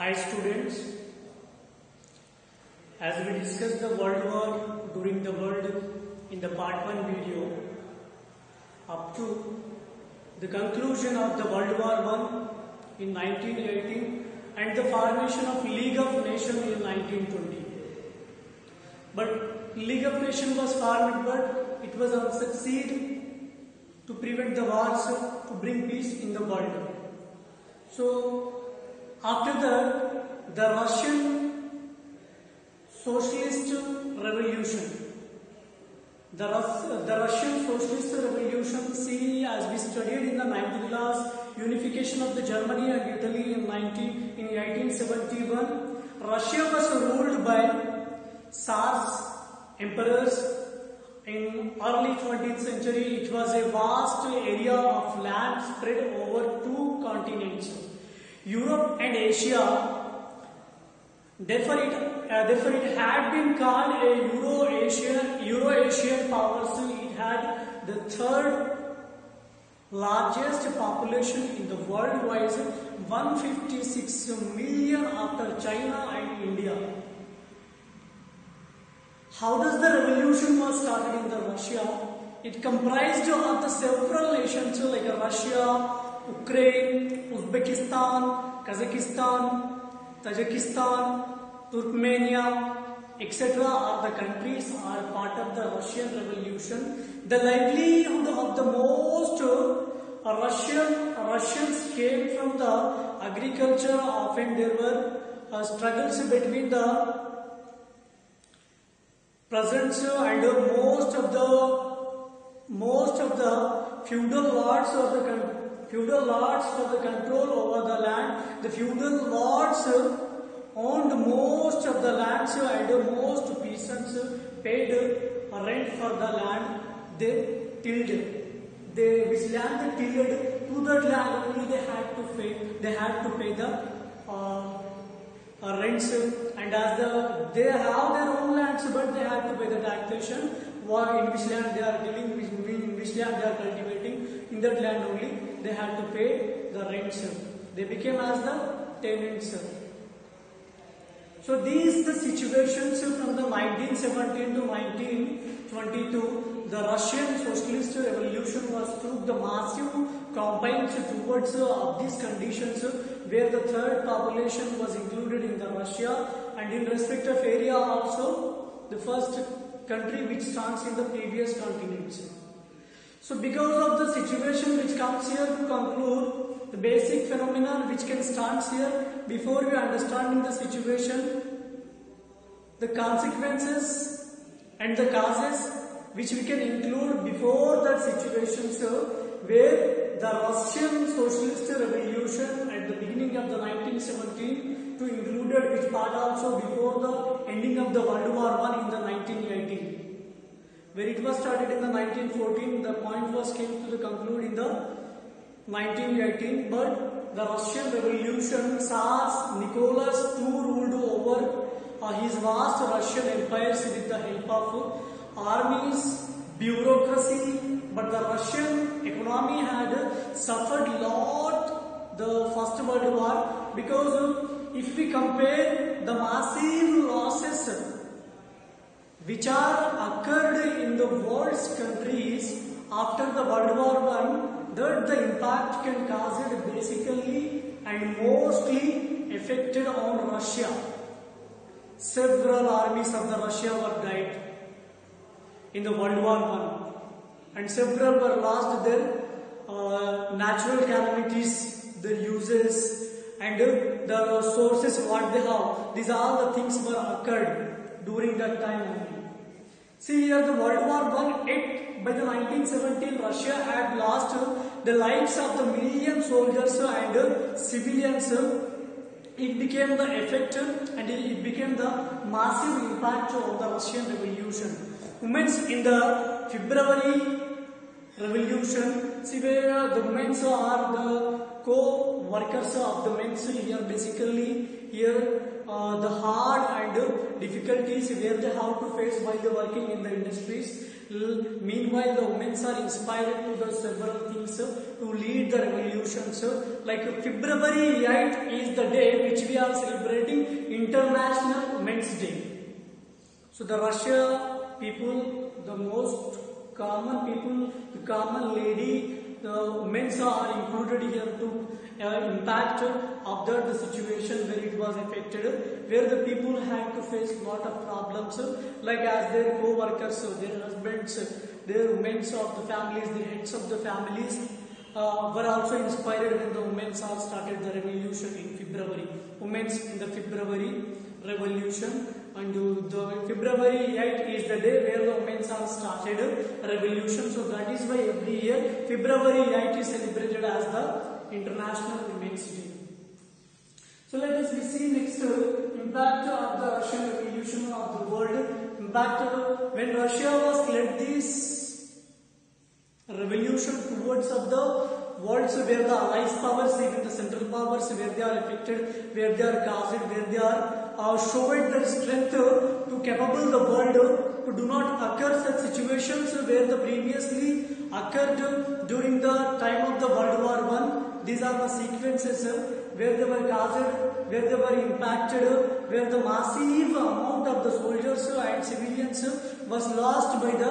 Hi students, as we discussed the world war during the world in the part 1 video up to the conclusion of the World War I in 1918 and the formation of League of Nations in 1920. But League of Nations was formed but it was unsucceed to prevent the wars to bring peace in the world. So after that, the Russian Socialist Revolution. The, Rus- the Russian Socialist Revolution, see, as we studied in the 90 class, unification of the Germany and Italy in 19, in 1871, Russia was ruled by Tsars, emperors. In early 20th century, it was a vast area of land spread over two continents. Europe and Asia. Therefore it, uh, therefore it had been called a Euro-Asian Euro-Asian power. So it had the third largest population in the world wise 156 million after China and India. How does the revolution was started in the Russia? It comprised of the several nations like Russia, Ukraine, Uzbekistan, Kazakhstan, Tajikistan, Turkmenia, etc. are the countries are part of the Russian Revolution. The livelihood of the most uh, Russian Russians came from the agriculture. Often there were uh, struggles between the peasants and uh, most of the most of the feudal lords of the con- feudal lords for the control over the land. The feudal lords owned most of the lands and most peasants paid rent for the land. They tilled. They which land they tilled to that land only they had to pay they had to pay the uh, uh, rents. And as the they have their own lands but they have to pay the taxation. In which land they are dealing in which land they are cultivating? In that land only they had to pay the rents they became as the tenants so these the situations from the 1917 to 1922 the russian socialist revolution was through the massive campaigns towards uh, of these conditions where the third population was included in the russia. And in respect of area also the first country which stands in the previous continents so because of the situation which comes here to conclude the basic phenomenon which can stand here before we understanding the situation the consequences and the causes which we can include before that situation so where the Russian socialist revolution at the beginning of the 1917 to included which part also before the ending of the World War I in the 1918 where it was started in the 1914 the point was came to the conclude in the 1918 but the Russian revolution Tsars Nicholas II ruled over uh, his vast Russian empires with the help of armies bureaucracy. But the Russian economy had suffered a lot the first world war because if we compare the massive losses which are occurred in the world's countries after the World War I, that the impact can cause it basically and mostly affected on Russia. Several armies of the Russia were died in the World War I and several were lost their uh, natural calamities, their uses and the sources what they have. These are all the things were occurred during that time only. See here the World War I, it, by the 1917 Russia had lost the lives of the million soldiers and civilians. It became the effect and it became the massive impact of the Russian Revolution. Women's in the February Revolution, see where the women are the co-workers of the men here basically here uh, the hard and difficulties where they have to face while they are working in the industries. Meanwhile, the women are inspired to the several things to lead the revolutions. Like February 8 is the day which we are celebrating International Women's Day. So the Russia people, the most common people, the common lady, the women are included here to uh, impact observe the situation where it was affected, where the people had to face a lot of problems, like as their co-workers, their husbands, their women of the families, the heads of the families uh, were also inspired when the women started the revolution in February. Women in the February revolution and the February 8 is the day where the women all started revolution. So that is why every year February 8 is celebrated as the International Women's Day. So let us see next uh, impact of the Russian revolution of the world. Impact uh, when Russia was led this revolution towards of the worlds where the allies powers, even the central powers, where they are affected, where they are caused, where they are uh, showed their strength uh, to capable the world uh, to do not occur such situations where the previously occurred uh, during the time of the World War One. These are the sequences where they were caused, where they were impacted, where the massive amount of the soldiers and civilians was lost by the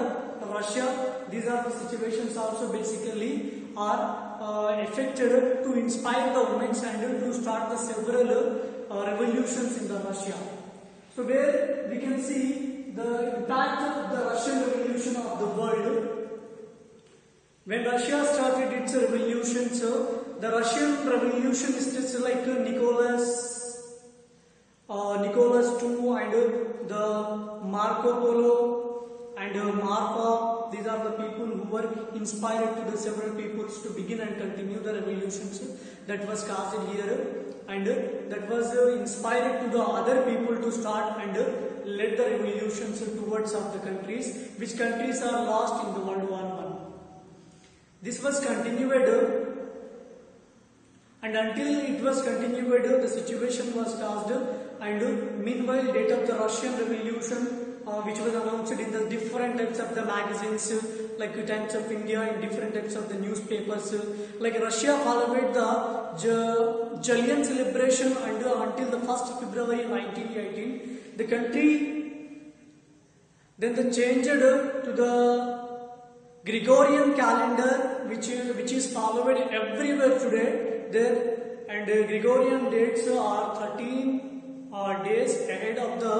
Russia. These are the situations also basically are uh, affected to inspire the women and to start the several revolutions in the Russia. So where we can see the impact of the Russian revolution of the world. When Russia started its revolution, so the Russian revolutionists like Nicholas, uh, Nicholas II and the Marco Polo and uh, Marfa, these are the people who were inspired to the several peoples to begin and continue the revolutions that was caused here and uh, that was uh, inspired to the other people to start and uh, led the revolutions towards of the countries which countries are lost in the World War One. This was continued uh, and until it was continued uh, the situation was caused and meanwhile date of the Russian revolution uh, which was announced in the different types of the magazines uh, like Times of India in different types of the newspapers uh, like Russia followed the Julian celebration and, uh, until the 1st February 1918 the country then they changed to the Gregorian calendar, which is, which is followed everywhere today, there and Gregorian dates are 13 uh, days ahead of the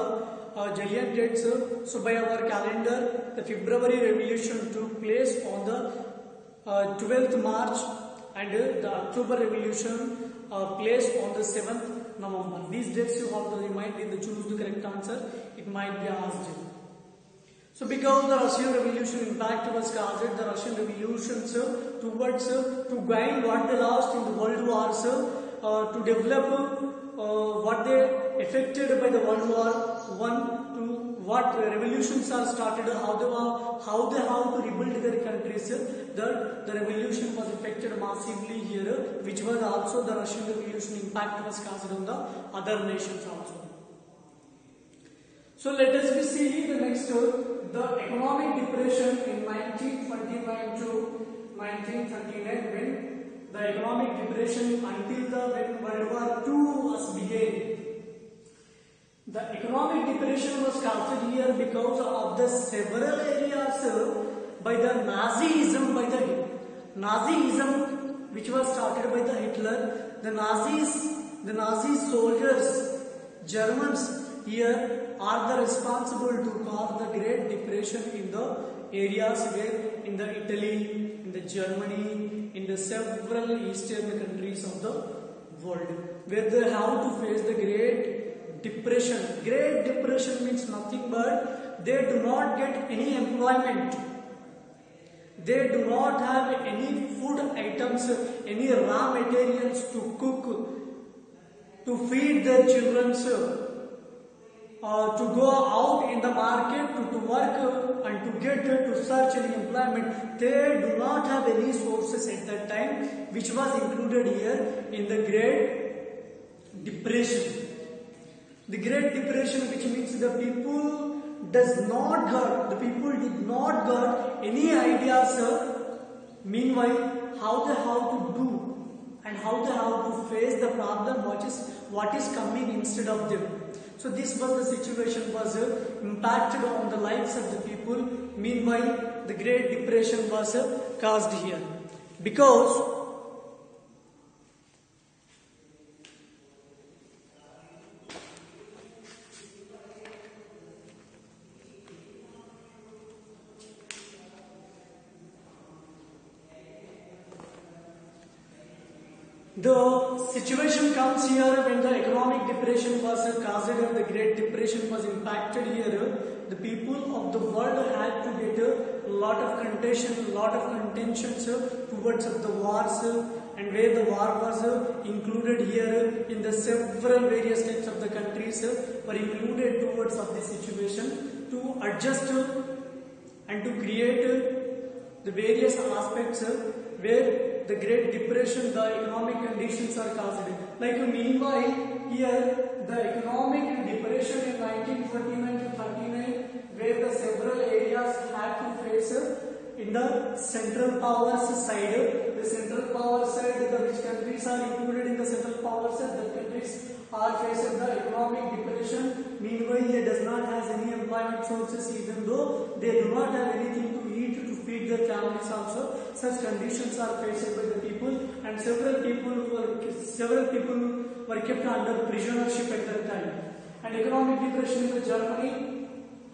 uh, Julian dates. So by our calendar, the February Revolution took place on the uh, 12th March, and uh, the October Revolution uh, placed on the 7th November. These dates you have to remind in the choose the correct answer. It might be asked. you. So because the Russian Revolution impact was caused, the Russian Revolution uh, towards uh, to gain what they lost in the world wars, uh, to develop uh, what they affected by the World War One, to what revolutions are started, how they were, how they have to rebuild their countries. The, the revolution was affected massively here, which was also the Russian Revolution impact was caused on the other nations also. So let us be see the next uh, the economic depression in 1929 to 1939 when the economic depression until the when World War II was began. The economic depression was caused here because of the several areas uh, by the Nazism by the Nazism which was started by the Hitler. The Nazis, the Nazi soldiers, Germans here are the responsible to cause the Great Depression in the areas where in the Italy, in the Germany, in the several eastern countries of the world, where they have to face the Great Depression. Great Depression means nothing but they do not get any employment. They do not have any food items, any raw materials to cook, to feed their children, uh, to go out in the market to, to work and to get uh, to search any employment. They do not have any sources at that time, which was included here in the Great Depression. The Great Depression, which means the people does not got, the people did not got any ideas. uh, Meanwhile, how they have to do and how they have to face the problem what is what is coming instead of them. So this was the situation was uh, impacted on the lives of the people. Meanwhile, the Great Depression was uh, caused here because The situation comes here when the economic depression was uh, caused and the Great Depression was impacted here. The people of the world had to get a lot of contention, a lot of contentions uh, towards of the wars uh, and where the war was included here in the several various types of the countries were included towards of the situation to adjust and to create the various aspects where the Great Depression, the economic conditions are caused. Like meanwhile, here the economic depression in 1929 to 39, where the several areas had to face in the central powers side. The central power side, the which countries are included in the central power side, the countries are facing the economic depression. Meanwhile, they does not has any employment sources, even though they do not have anything to eat to feed their families also. Such conditions are faced by the people, and several people were several people were kept under prisonership at that time. And economic depression in Germany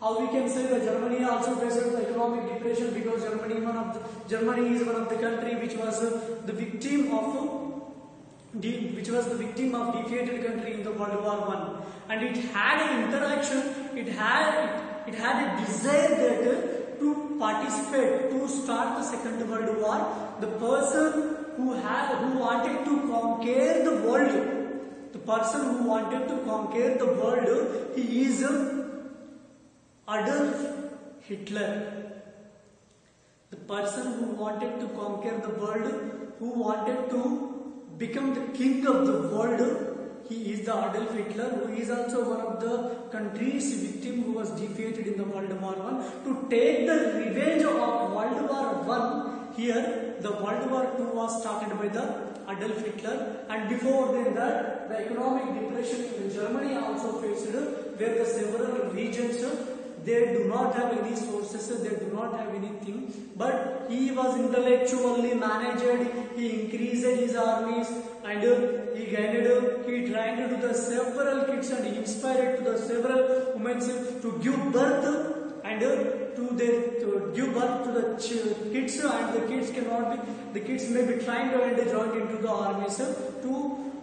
how we can say that Germany also faced the economic depression because Germany one of the, Germany is one of the country which was the victim of which was the victim of defeated country in the World War One, and it had an interaction. It had it, it had a desire that to participate to start the Second World War. The person who had who wanted to conquer the world, the person who wanted to conquer the world, he is. Adolf Hitler, the person who wanted to conquer the world, who wanted to become the king of the world, he is the Adolf Hitler, who is also one of the country's victim who was defeated in the World War One. To take the revenge of World War One, here the World War Two was started by the Adolf Hitler, and before then that the economic depression in Germany also faced, where the several regions they do not have any sources, they do not have anything, but he was intellectually managed, he increased his armies and he gained, he trained to the several kids and inspired to the several women to give birth and to their to give birth to the kids and the kids cannot be the kids may be trained and joined into the armies to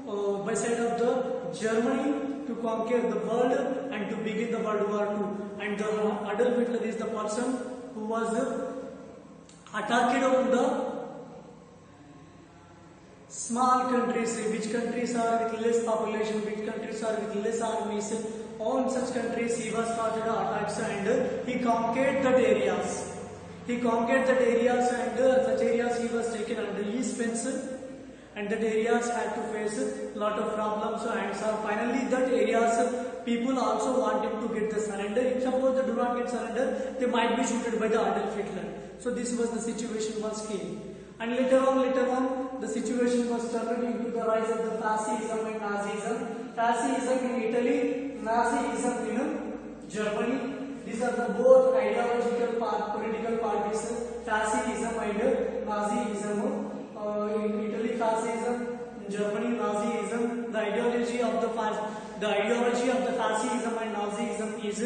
uh, by side of the Germany to conquer the world and to begin the World War II. And the Adolf Hitler is the person who was attacked on the small countries, which countries are with less population, which countries are with less armies. On such countries, he was started attacks and he conquered that areas. He conquered that areas and such areas he was taken under his fence and that areas had to face a lot of problems and so finally that areas people also wanted to get the surrender. If suppose they do not get surrender, they might be shooted by the Adolf Hitler. So this was the situation was came. And later on, later on, the situation was turned into the rise of the fascism and Nazism. Fascism in Italy, Nazism in Germany. These are the both ideological fascism and Nazism is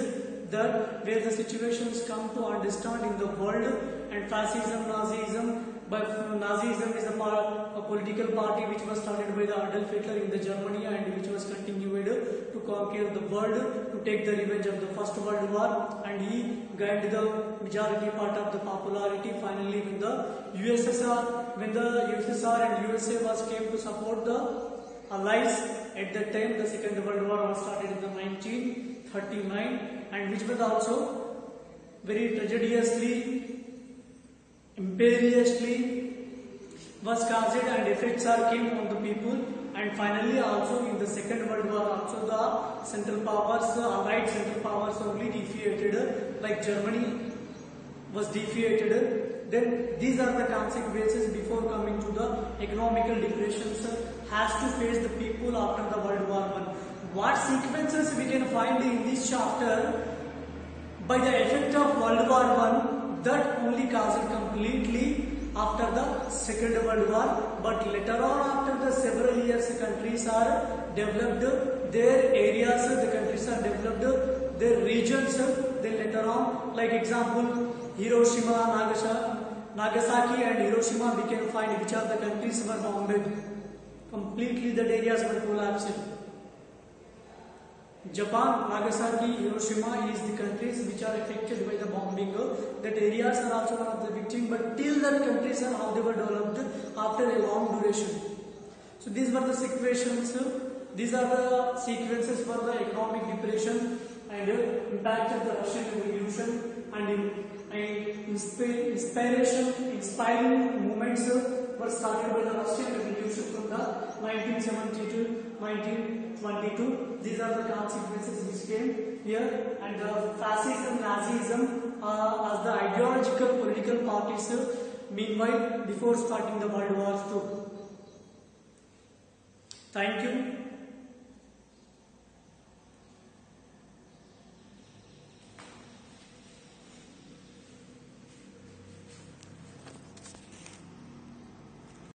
the where the situations come to understand in the world. And fascism, Nazism, but Nazism is a, part, a political party which was started by the Adolf Hitler in the Germany and which was continued to conquer the world to take the revenge of the First World War. And he gained the majority part of the popularity finally when the USSR when the USSR and USA was came to support the Allies at that time the Second World War was started in the 1939 and which was also very tragedously imperiously was caused and effects are came on the people and finally also in the Second World War also the Central Powers, uh, Allied Central Powers only defeated like Germany was defeated. Then these are the consequences before coming to the economical depressions has to face the people after the World War One. What sequences we can find in this chapter by the effect of World War One that only caused completely after the Second World War. But later on, after the several years, countries are developed their areas, the countries are developed their regions. Then later on, like example, Hiroshima, Nagasaki, Nagasaki and Hiroshima, we can find which of the countries were bombed. Completely, that areas were collapsed. Japan, Nagasaki, Hiroshima is the countries which are affected by the bombing. That areas are also one of the victims but till that countries are how they were developed after a long duration. So these were the situations. These are the sequences for the economic depression and impact of the Russian Revolution and, and inspiration, inspiring movements were started by the Russian Revolution from the 1970 to 1922. These are the consequences which came here and the fascism, Nazism uh, as the ideological political parties uh, meanwhile before starting the World War II. Thank you.